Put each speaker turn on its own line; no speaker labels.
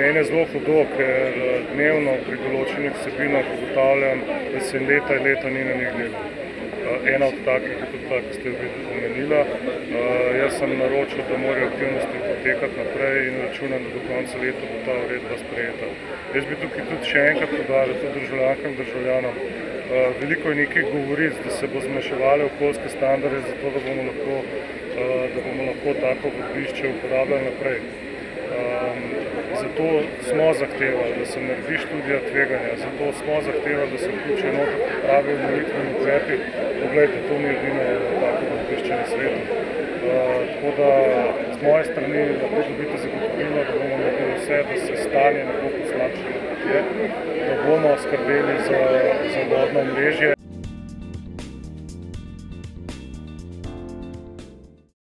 Meni je zelo hudo, ker dnevno pri določenih vsebinah ugotavljam, da se leta in leta ni na njih delalo. Ena od takih je tudi ta, ki ste jo omenila. Jaz sem naročil, da morajo aktivnosti potekati naprej in računam, da do konca leta bo ta uredba sprejeta. Jaz bi tukaj tudi še enkrat poudaril, tudi državljankam in državljanom, veliko je nekih govoric, da se bo zmanjševale okoljske standarde, zato da bomo lahko, da bomo lahko tako vadišče uporabljali naprej. Zato smo zahtevali, da se naredi študija tveganja, zato smo zahtevali, da se vključijo noter pravi omejitveni ukrepi. Poglejte, to ni edino tako vadišče na svetu. Tako da z moje strani lahko dobite zagotovilo, da bomo naredili vse, da se stanje ne bo je, da bomo skrbeli za vodno omrežje.